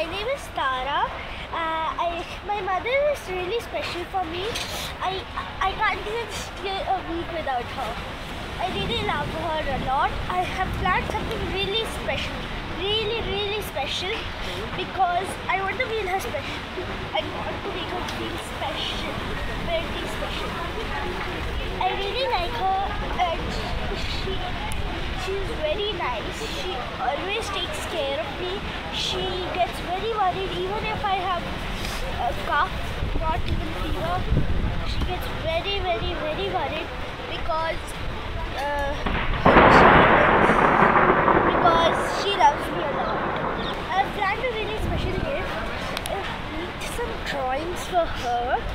my name is Tara. Uh, I, my mother is really special for me. I, I can't even stay a week without her. I really love her a lot. I have planned something really special. Really, really special because I want to feel her special. I want to make her feel special. Very special. I really like her and she she's very nice. She always takes care of me. She gets very worried even if I have a cough, not even fever. She gets very, very, very worried because uh, she, because she loves me a lot. I've planned a really special gift. I need some drawings for her.